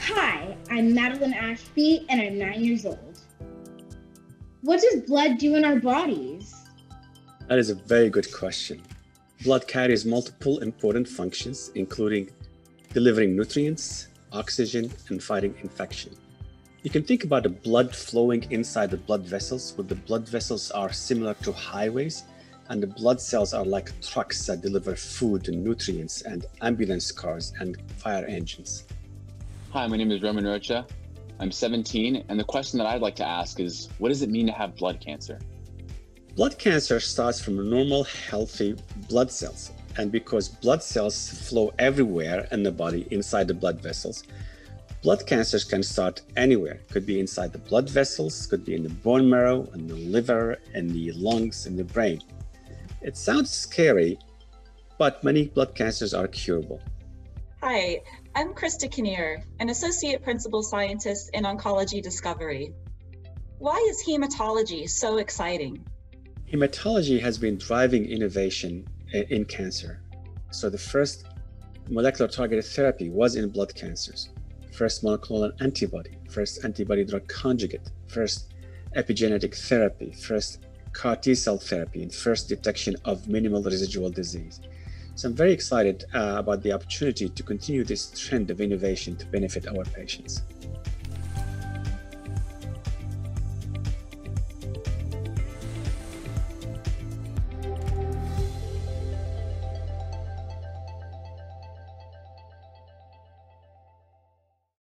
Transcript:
Hi, I'm Madeline Ashby and I'm nine years old. What does blood do in our bodies? That is a very good question. Blood carries multiple important functions, including delivering nutrients, oxygen, and fighting infection. You can think about the blood flowing inside the blood vessels, where the blood vessels are similar to highways and the blood cells are like trucks that deliver food and nutrients, and ambulance cars and fire engines. Hi, my name is Roman Rocha. I'm 17, and the question that I'd like to ask is what does it mean to have blood cancer? Blood cancer starts from normal, healthy blood cells. And because blood cells flow everywhere in the body inside the blood vessels, blood cancers can start anywhere. Could be inside the blood vessels, could be in the bone marrow, in the liver, in the lungs, in the brain. It sounds scary, but many blood cancers are curable. Hi, I'm Krista Kinnear, an Associate Principal Scientist in Oncology Discovery. Why is hematology so exciting? Hematology has been driving innovation eh, in cancer. So the first molecular targeted therapy was in blood cancers. First monoclonal antibody, first antibody drug conjugate, first epigenetic therapy, first CAR T cell therapy, and first detection of minimal residual disease. So I'm very excited uh, about the opportunity to continue this trend of innovation to benefit our patients.